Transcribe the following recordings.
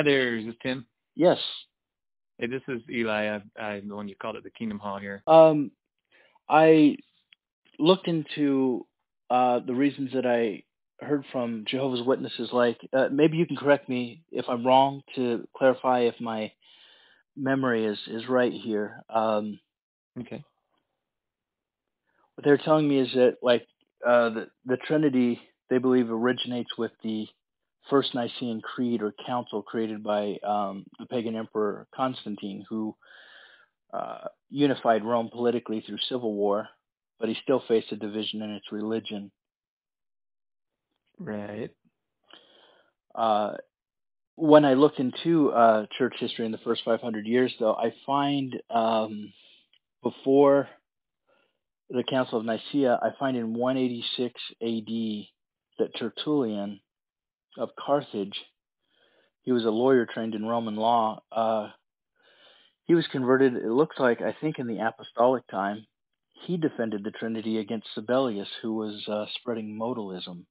Hi there, is this Tim? Yes. Hey, this is Eli. I, I'm the one you called at the Kingdom Hall here. Um, I looked into uh, the reasons that I heard from Jehovah's Witnesses. Like, uh, maybe you can correct me if I'm wrong to clarify if my memory is is right here. Um, Okay. what they're telling me is that like uh, the the Trinity they believe originates with the First Nicene Creed or Council created by um, the pagan emperor Constantine, who uh, unified Rome politically through civil war, but he still faced a division in its religion. Right. Uh, when I look into uh, church history in the first 500 years, though, I find um, before the Council of Nicaea, I find in 186 AD that Tertullian of Carthage, he was a lawyer trained in Roman law. Uh, he was converted, it looks like, I think in the apostolic time, he defended the Trinity against Sabellius, who was uh, spreading modalism.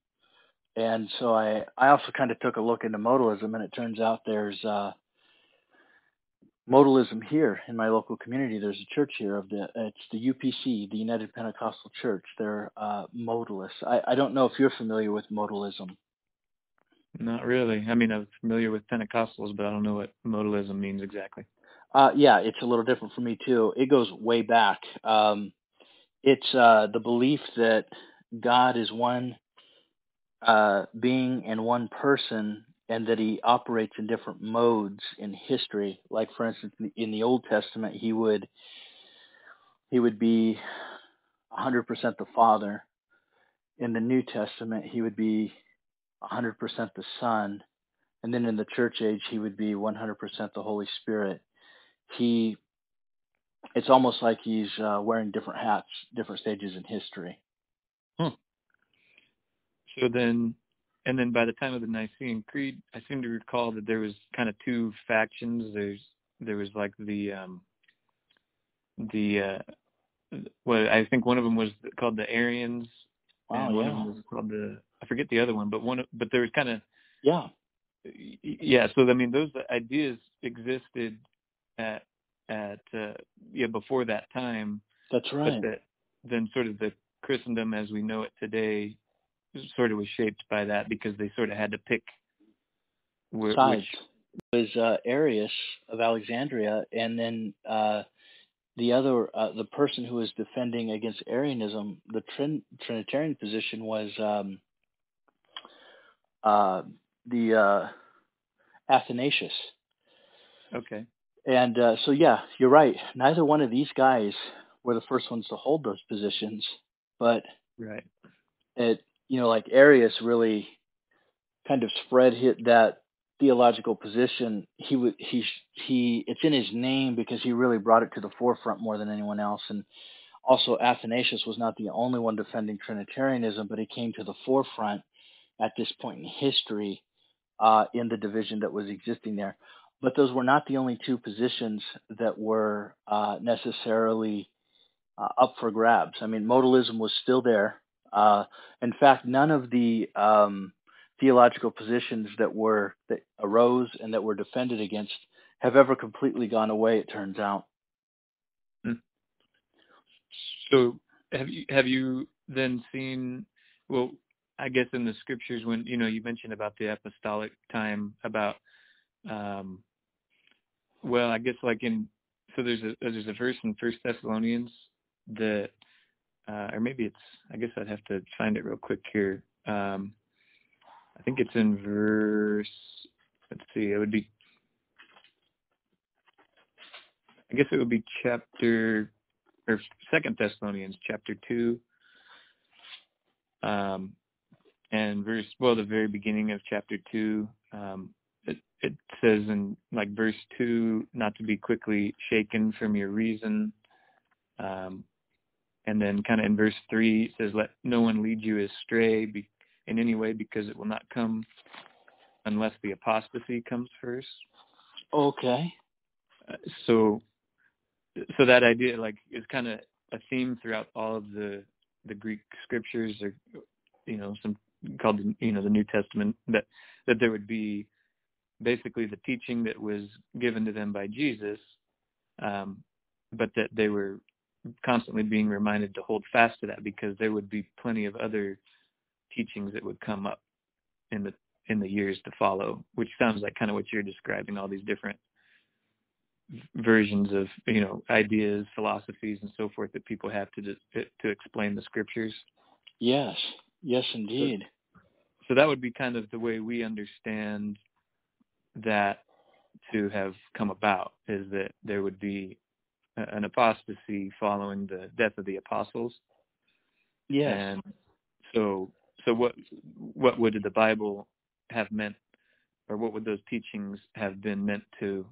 And so I, I also kind of took a look into modalism, and it turns out there's uh, modalism here in my local community. There's a church here of the it's the UPC, the United Pentecostal Church. They're uh, modalists. I, I don't know if you're familiar with modalism. Not really. I mean, I'm familiar with Pentecostals, but I don't know what modalism means exactly. Uh, yeah, it's a little different for me too. It goes way back. Um, it's uh, the belief that God is one uh, being and one person, and that He operates in different modes in history. Like, for instance, in the Old Testament, He would He would be 100% the Father. In the New Testament, He would be 100% the Son, and then in the Church age, He would be 100% the Holy Spirit. He it's almost like he's uh, wearing different hats, different stages in history. Hmm. So then, and then by the time of the Nicene Creed, I seem to recall that there was kind of two factions. There's there was like the um the uh well I think one of them was called the Arians Wow, and one yeah. of them was called the I forget the other one, but one of, but there was kind of Yeah, yeah. So I mean, those ideas existed at at uh, yeah before that time, that's right. that then sort of the Christendom as we know it today sort of was shaped by that because they sort of had to pick wh- Sides which was uh, Arius of Alexandria, and then uh, the other, uh, the person who was defending against Arianism, the Trin- Trinitarian position was um, uh, the uh, Athanasius. okay And uh, so, yeah, you're right. Neither one of these guys were the first ones to hold those positions, but right it, you know, like Arius really kind of spread hit that theological position. He would he he it's in his name because he really brought it to the forefront more than anyone else. And also Athanasius was not the only one defending Trinitarianism, but he came to the forefront at this point in history uh, in the division that was existing there. But those were not the only two positions that were uh, necessarily uh, up for grabs. I mean, modalism was still there. Uh, in fact, none of the um, theological positions that were that arose and that were defended against have ever completely gone away. It turns out. so have you have you then seen well I guess in the scriptures when you know you mentioned about the apostolic time about um well I guess like in so there's a there's a verse in First Thessalonians that uh or maybe it's I guess I'd have to find it real quick here um I think it's in verse let's see it would be I guess it would be chapter or Second Thessalonians chapter two. Um and verse well the very beginning of chapter two um it, it says in like verse two not to be quickly shaken from your reason. Um and then kind of in verse three it says let no one lead you astray be, in any way because it will not come unless the apostasy comes first Okay. uh, so so that idea like is kind of a theme throughout all of the the Greek scriptures or you know some called you know the New Testament that that there would be basically the teaching that was given to them by Jesus, um, but that they were constantly being reminded to hold fast to that because there would be plenty of other teachings that would come up in the in the years to follow, which sounds like kind of what you're describing, all these different versions of you know ideas, philosophies, and so forth that people have to eh, to explain the scriptures. Yes, yes, indeed. So, so that would be kind of the way we understand that to have come about is that there would be an apostasy following the death of the apostles. Yes. And so so what what would the Bible have meant or what would those teachings have been meant to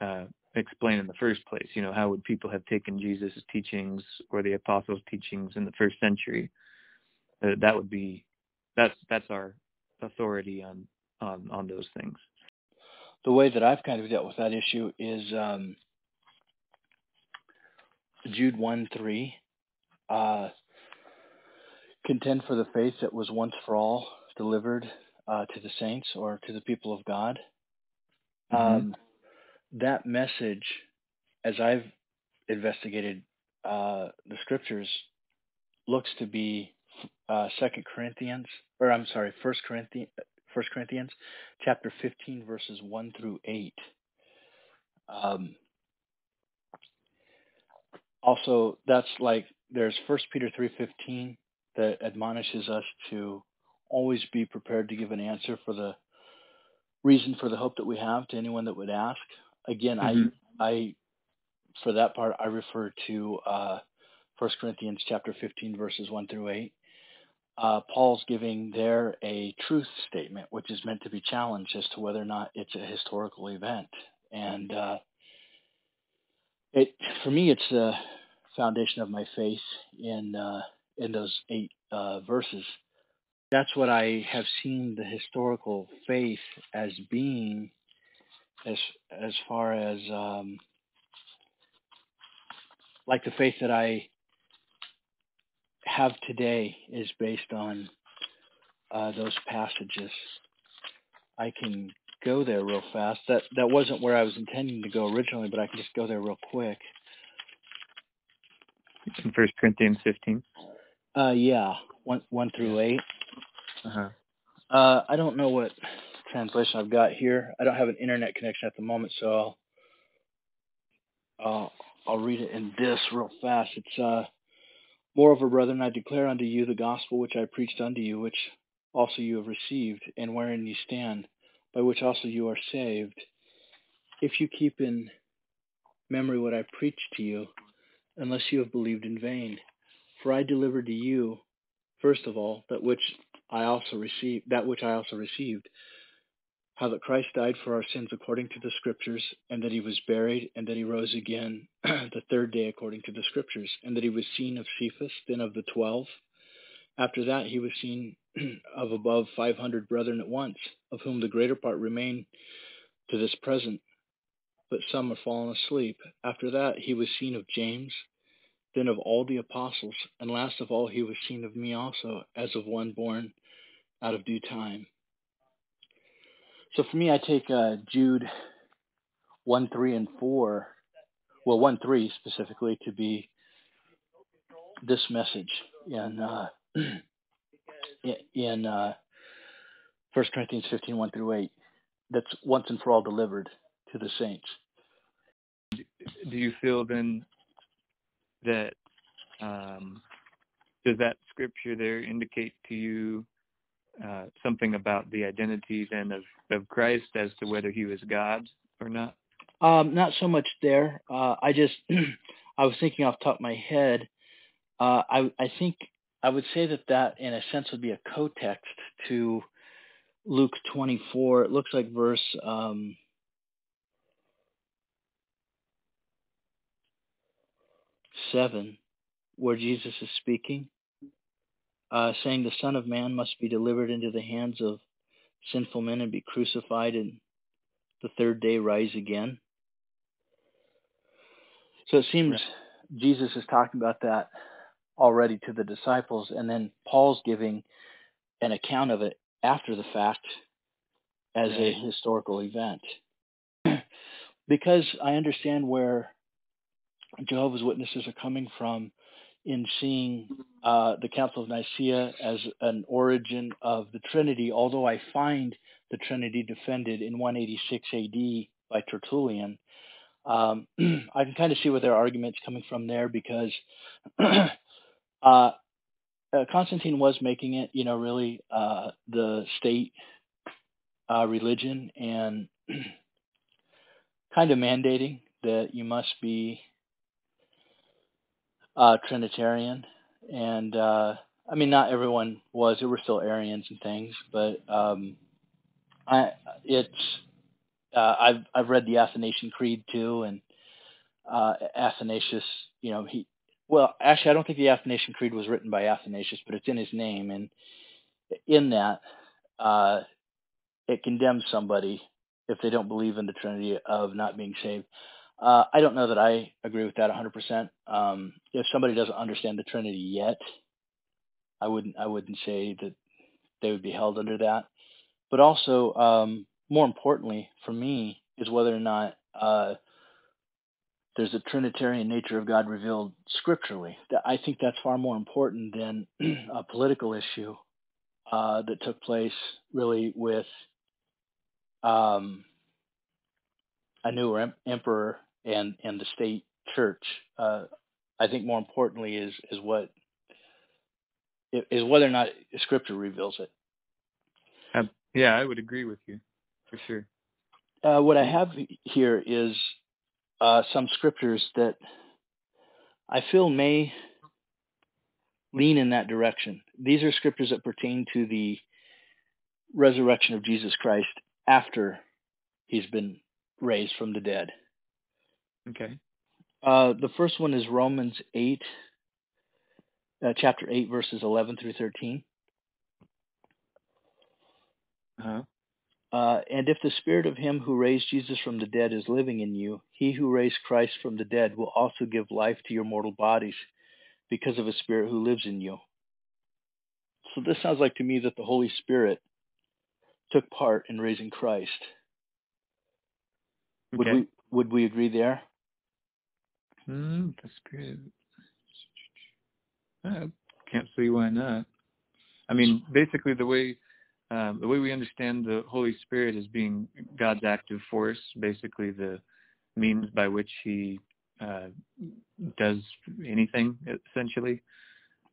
uh, explain in the first place? You know, how would people have taken Jesus' teachings or the apostles' teachings in the first century? Uh, that would be that's that's our authority on on on those things. The way that I've kind of dealt with that issue is um, Jude one three. Uh, contend for the faith that was once for all delivered uh, to the saints or to the people of God. Mm-hmm. Um, that message, as I've investigated uh, the scriptures, looks to be uh, Second Corinthians, or I'm sorry, First Corinthians, First Corinthians, chapter 15, verses one through eight. Um, also, that's like there's First Peter 3:15 that admonishes us to always be prepared to give an answer for the reason for the hope that we have to anyone that would ask. Again, mm-hmm. I, I, for that part, I refer to uh, 1 Corinthians chapter 15, verses 1 through 8. Uh, Paul's giving there a truth statement, which is meant to be challenged as to whether or not it's a historical event. And uh, it, for me, it's the foundation of my faith in uh, in those eight uh, verses that's what I have seen the historical faith as being, as as far as um, like the faith that I have today is based on uh, those passages. I can go there real fast. That that wasn't where I was intending to go originally, but I can just go there real quick. in First Corinthians 15. Uh, yeah, one one through eight. Uh-huh. Uh, I don't know what translation I've got here. I don't have an internet connection at the moment, so I'll I'll read it in this real fast. It's uh, moreover, brethren, I declare unto you the gospel which I preached unto you, which also you have received, and wherein you stand, by which also you are saved, if you keep in memory what I preached to you, unless you have believed in vain. For I delivered to you, first of all, that which I also received that which I also received, how that Christ died for our sins according to the Scriptures, and that he was buried, and that he rose again the third day according to the Scriptures, and that he was seen of Cephas, then of the twelve. After that he was seen of above five hundred brethren at once, of whom the greater part remain to this present, but some are fallen asleep. After that he was seen of James, then of all the apostles, and last of all he was seen of me also, as of one born out of due time. So for me, I take uh, Jude 1, 3, and 4, well, 1, 3 specifically, to be this message in, uh, in uh, 1 Corinthians 15, 1 through 8, that's once and for all delivered to the saints. Do you feel then that um, does that scripture there indicate to you uh, something about the identity then of, of Christ as to whether he was God or not? Um, not so much there. Uh, I just I was thinking off top of my head. Uh, I I think I would say that that in a sense would be a co-text to Luke 24. It looks like verse um, seven, where Jesus is speaking, uh, saying the Son of Man must be delivered into the hands of sinful men and be crucified and the third day rise again. So it seems right. Jesus is talking about that already to the disciples, and then Paul's giving an account of it after the fact as a historical event. because I understand where Jehovah's Witnesses are coming from in seeing uh, the Council of Nicaea as an origin of the Trinity, although I find the Trinity defended in 186 AD by Tertullian. Um, I can kind of see where their argument's coming from there because uh, uh, Constantine was making it, you know, really uh, the state uh, religion and kind of mandating that you must be uh, Trinitarian. And uh, I mean, not everyone was. There were still Arians and things, but um, I it's uh, I've I've read the Athanasian Creed too, and uh, Athanasius, you know, he well, actually, I don't think the Athanasian Creed was written by Athanasius, but it's in his name, and in that, uh, it condemns somebody if they don't believe in the Trinity of not being saved. Uh, I don't know that I agree with that 100%. Um, if somebody doesn't understand the Trinity yet, I wouldn't I wouldn't say that they would be held under that. But also, um, more importantly for me, is whether or not uh, there's a Trinitarian nature of God revealed scripturally. I think that's far more important than a political issue uh, that took place really with um, a new emperor and and the state church. Uh, I think more importantly is is what is whether or not Scripture reveals it. Um, yeah, I would agree with you for sure. Uh, what I have here is uh, some scriptures that I feel may lean in that direction. These are scriptures that pertain to the resurrection of Jesus Christ after he's been raised from the dead. Okay. Uh, the first one is Romans 8, uh, chapter 8, verses 11 through 13. Uh-huh. Uh, and if the spirit of him who raised Jesus from the dead is living in you, he who raised Christ from the dead will also give life to your mortal bodies because of a spirit who lives in you. So this sounds like to me that the Holy Spirit took part in raising Christ. Okay. Would we would we agree there? Mm, the spirit. I can't see why not. I mean, basically, the way um, the way we understand the Holy Spirit as being God's active force, basically the means by which He uh, does anything, essentially.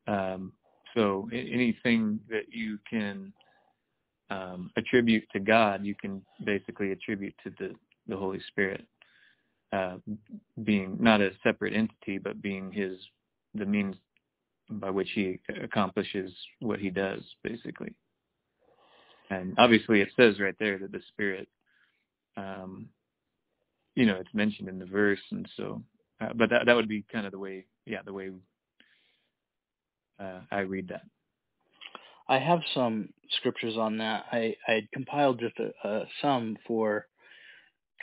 Um, so anything that you can um, attribute to God, you can basically attribute to the, the Holy Spirit, being not a separate entity, but being His the means by which He accomplishes what He does, basically and obviously it says right there that the spirit um you know it's mentioned in the verse and so uh, but that that would be kind of the way yeah the way uh, I read that I have some scriptures on that. I I had compiled just a, a, some for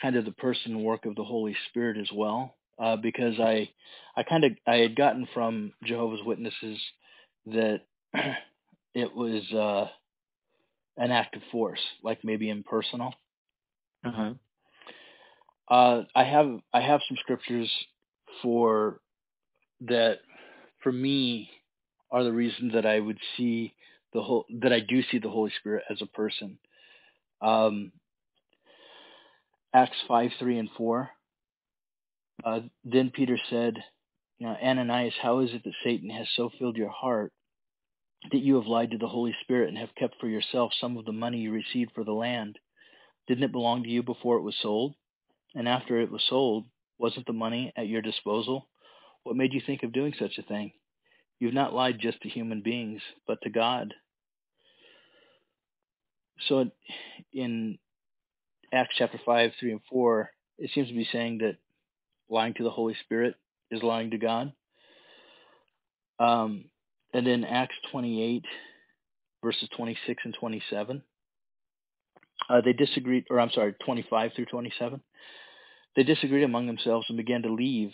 kind of the person work of the Holy Spirit as well, uh, because I I kind of I had gotten from Jehovah's Witnesses that it was uh, an active force, like maybe impersonal. Uh-huh. Uh, I have I have some scriptures for that for me are the reasons that I would see the whole that I do see the Holy Spirit as a person. Um, Acts five three and four. Uh, then Peter said, know, Ananias, how is it that Satan has so filled your heart that you have lied to the Holy Spirit and have kept for yourself some of the money you received for the land. Didn't it belong to you before it was sold? And after it was sold, wasn't the money at your disposal? What made you think of doing such a thing? You've not lied just to human beings, but to God. So in Acts chapter 5, 3, and 4, it seems to be saying that lying to the Holy Spirit is lying to God. Um, and then Acts 28, verses 26 and 27. Uh, they disagreed, or I'm sorry, 25 through 27. They disagreed among themselves and began to leave.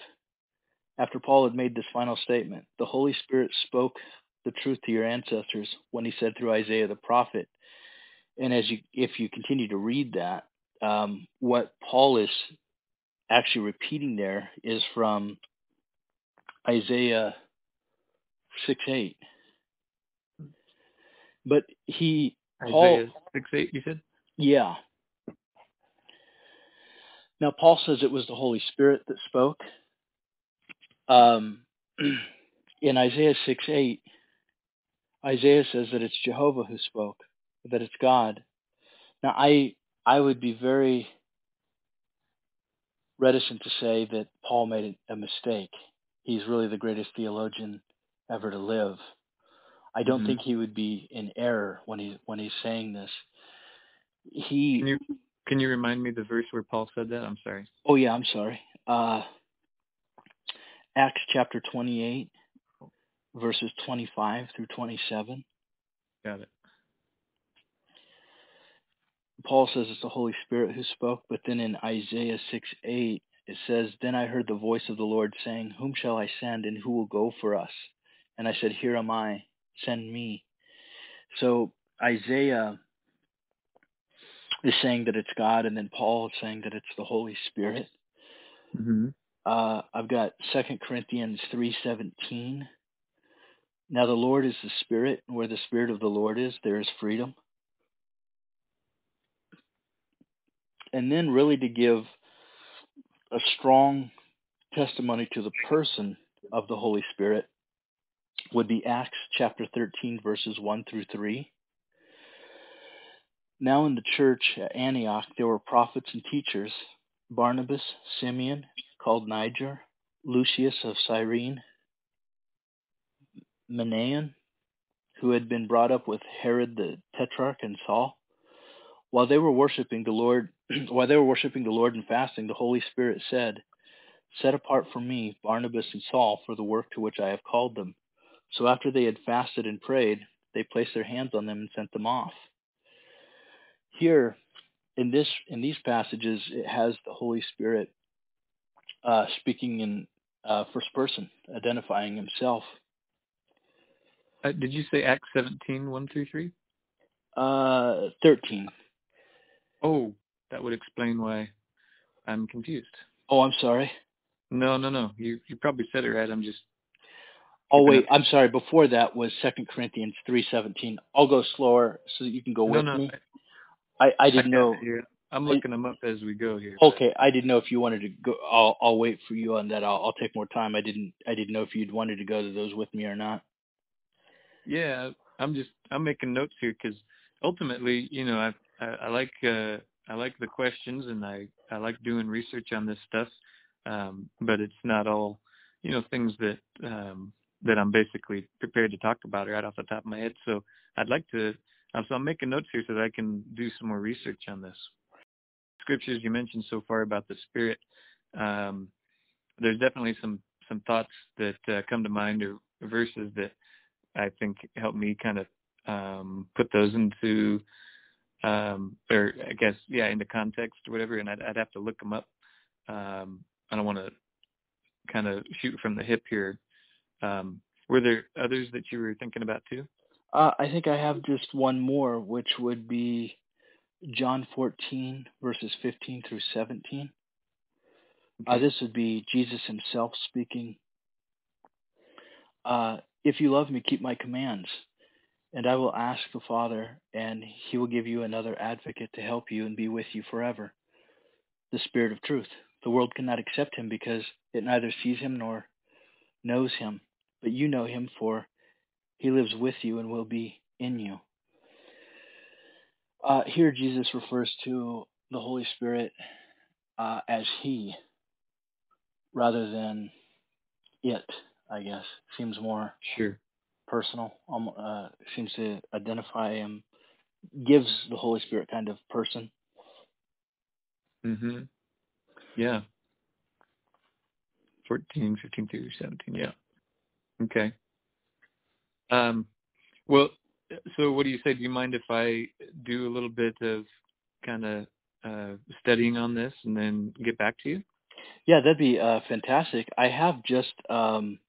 After Paul had made this final statement, the Holy Spirit spoke the truth to your ancestors when he said through Isaiah the prophet, and as you if you continue to read that, um, what Paul is actually repeating there is from Isaiah six eight. But he Paul, Isaiah six eight, you said? Yeah. Now Paul says it was the Holy Spirit that spoke. Um, in Isaiah six eight, Isaiah says that it's Jehovah who spoke, that it's God. Now I I would be very reticent to say that Paul made a mistake. He's really the greatest theologian ever to live. I don't Mhm. think he would be in error when he when he's saying this. He Can you can you remind me the verse where Paul said that? I'm sorry. Oh yeah, I'm sorry. Uh, Acts chapter 28, verses 25 through 27. Got it. Paul says it's the Holy Spirit who spoke, but then in Isaiah 6 8, it says, Then I heard the voice of the Lord saying, Whom shall I send, and who will go for us? And I said, Here am I, send me. So Isaiah is saying that it's God, and then Paul is saying that it's the Holy Spirit. hmm Uh, I've got Second Corinthians three seventeen. Now the Lord is the Spirit, and where the Spirit of the Lord is, there is freedom. And then, really, to give a strong testimony to the person of the Holy Spirit would be Acts chapter 13, verses 1 through 3. Now, in the church at Antioch, there were prophets and teachers Barnabas, Simeon, called Niger, Lucius of Cyrene, Manaen, who had been brought up with Herod the Tetrarch and Saul. While they were worshiping the Lord, while they were worshiping the Lord and fasting, the Holy Spirit said, "Set apart for me Barnabas and Saul for the work to which I have called them." So after they had fasted and prayed, they placed their hands on them and sent them off. Here, in this in these passages, it has the Holy Spirit uh, speaking in uh, first person, identifying himself. Uh, did you say Acts 17, 1 through 3? Uh, 13. Oh, that would explain why I'm confused. Oh, I'm sorry. No, no, no. You you probably said it right. I'm just Oh wait, I'm sorry. Before that was Second Corinthians 3:17. I'll go slower so that you can go no, with no. me. I I didn't got know. I'm looking them up as we go here. Okay, I didn't know if you wanted to go. I'll I'll wait for you on that. I'll I'll take more time. I didn't I didn't know if you'd wanted to go to those with me or not. Yeah, I'm just I'm making notes here because ultimately, you know, I, I I like uh I like the questions and I I like doing research on this stuff, um, but it's not all, you know, things that um that I'm basically prepared to talk about right off the top of my head. So I'd like to. Um, so I'm making notes here so that I can do some more research on this. Scriptures you mentioned so far about the Spirit. Um, there's definitely some some thoughts that uh, come to mind or verses that I think help me kind of um, put those into, um, or I guess yeah, in the context or whatever. And I'd, I'd have to look them up. Um, I don't want to kind of shoot from the hip here. Um, were there others that you were thinking about too? Uh, I think I have just one more, which would be John 14 verses 15 through 17. Uh, this would be Jesus himself speaking. Uh, if you love me, keep my commands, and I will ask the Father, and he will give you another advocate to help you and be with you forever. The Spirit of truth. The world cannot accept him because it neither sees him nor knows him, but you know him, for he lives with you and will be in you. Uh, here, Jesus refers to the Holy Spirit uh, as He rather than it, I guess. Seems more Sure. Personal, um, uh, seems to identify Him, gives the Holy Spirit kind of person. Mhm. Yeah. 14, 15 through 17. Yeah. Okay. Um, well, so what do you say? Do you mind if I do a little bit of kind of uh, studying on this and then get back to you? Yeah, that'd be uh, fantastic. I have just um,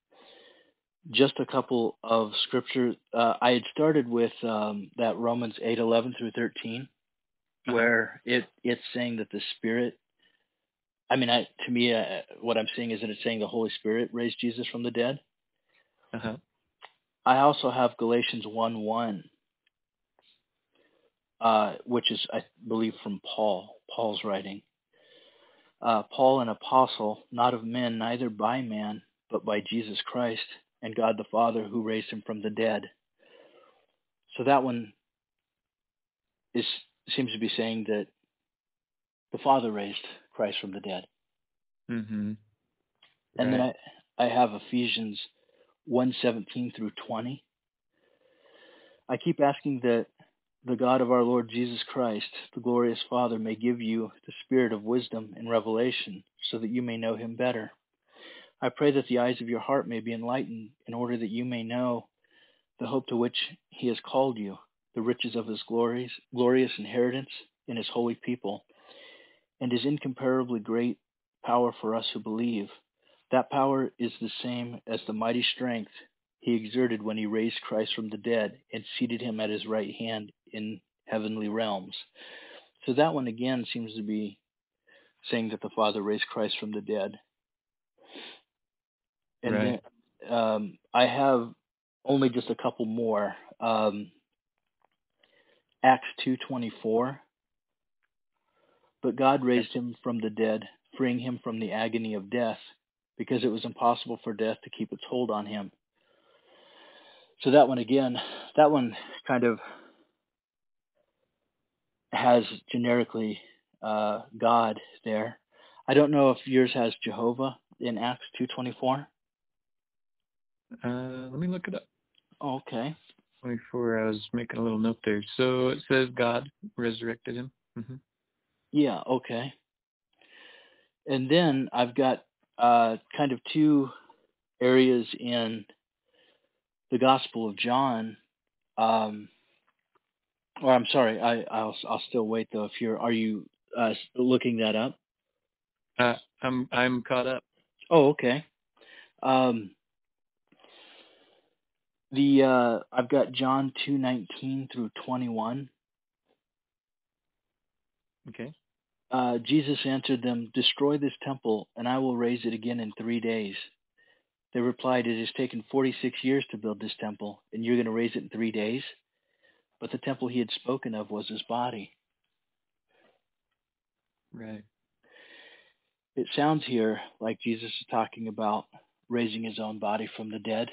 just a couple of scripture. Uh, I had started with um, that Romans eight eleven through 13, Uh-huh. where it it's saying that the Spirit. I mean, I, to me, uh, what I'm seeing is that it's saying the Holy Spirit raised Jesus from the dead. Uh-huh. I also have Galatians 1 1, uh, which is, I believe, from Paul, Paul's writing. Uh, Paul, an apostle, not of men, neither by man, but by Jesus Christ and God the Father who raised him from the dead. So that one is seems to be saying that the Father raised Christ from the dead. Mm-hmm. And then I, I have Ephesians 1:17 through 20. I keep asking that the God of our Lord Jesus Christ, the glorious Father, may give you the spirit of wisdom and revelation so that you may know him better. I pray that the eyes of your heart may be enlightened in order that you may know the hope to which he has called you, the riches of his glories, glorious inheritance in his holy people, and his incomparably great power for us who believe. That power is the same as the mighty strength he exerted when he raised Christ from the dead and seated him at his right hand in heavenly realms. So that one again seems to be saying that the Father raised Christ from the dead. And Right. then um, I have only just a couple more. Um, Acts two twenty four. But God raised him from the dead, freeing him from the agony of death, because it was impossible for death to keep its hold on him. So that one again, that one kind of has generically uh, God there. I don't know if yours has Jehovah in Acts two twenty four. Uh, let me look it up. Okay. 24, I was making a little note there. So it says God resurrected him. hmm Yeah, okay. And then I've got uh, kind of two areas in the Gospel of John. Um, or I'm sorry, I, I'll I'll still wait though. If you're, are you uh, looking that up? Uh, I'm I'm caught up. Oh, okay. Um, the uh, I've got John two nineteen through twenty one. Okay. Uh, Jesus answered them, Destroy this temple, and I will raise it again in three days. They replied, It has taken 46 years to build this temple, and you're going to raise it in three days? But the temple he had spoken of was his body. Right. It sounds here like Jesus is talking about raising his own body from the dead,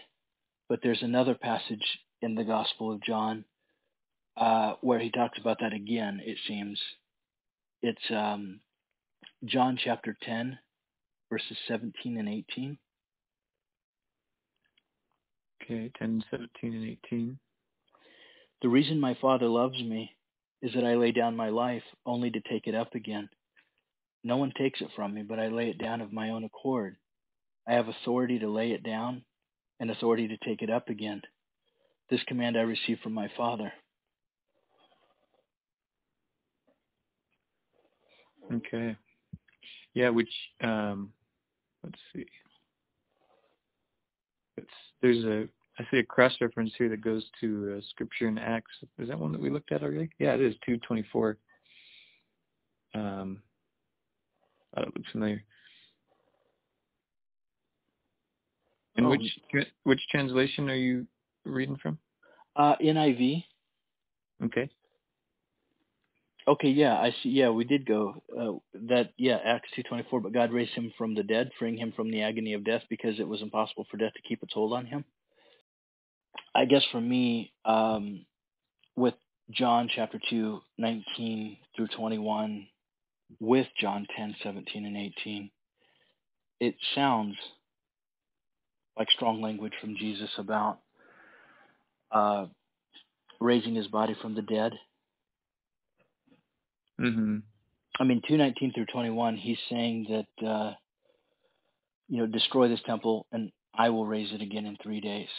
but there's another passage in the Gospel of John uh, where he talks about that again, it seems. It's um, John chapter 10, verses 17 and 18. Okay. 10, 17, and 18. The reason my Father loves me is that I lay down my life only to take it up again. No one takes it from me, but I lay it down of my own accord. I have authority to lay it down and authority to take it up again. This command I received from my Father. Okay. Yeah, which um let's see. It's there's a I see a cross reference here that goes to uh, scripture in Acts. Is that one that we looked at already? Yeah, it is two twenty four. Um thought it looked familiar. And Oh. which which translation are you reading from? Uh, NIV. Okay. Okay, yeah, I see. Yeah, we did go uh, that. Yeah, Acts two twenty four. But God raised him from the dead, freeing him from the agony of death, because it was impossible for death to keep its hold on him. I guess for me, um, with John chapter 2, 19 through 21, with John 10, 17, and 18, it sounds like strong language from Jesus about uh, raising his body from the dead. Mhm. I mean, 219 through 21, he's saying that, uh, you know, destroy this temple and I will raise it again in three days.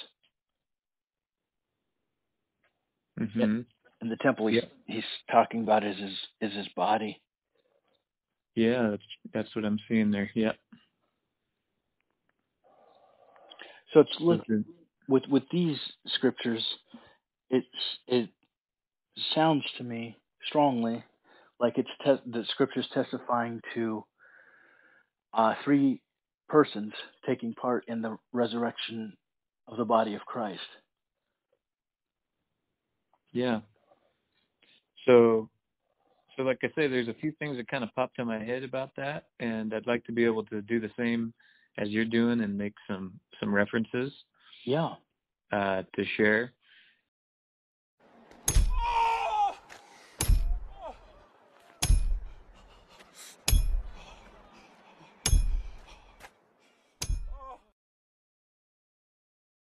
Mhm. And the temple he's, Yeah. he's talking about is his, is his body. Yeah, that's that's what I'm seeing there. Yeah. So it's look, with with these scriptures, it's it sounds to me strongly like it's te- the scriptures testifying to uh, three persons taking part in the resurrection of the body of Christ. Yeah. So, so like I say, there's a few things that kind of popped in my head about that, and I'd like to be able to do the same as you're doing and make some some references. Yeah. Uh, to share.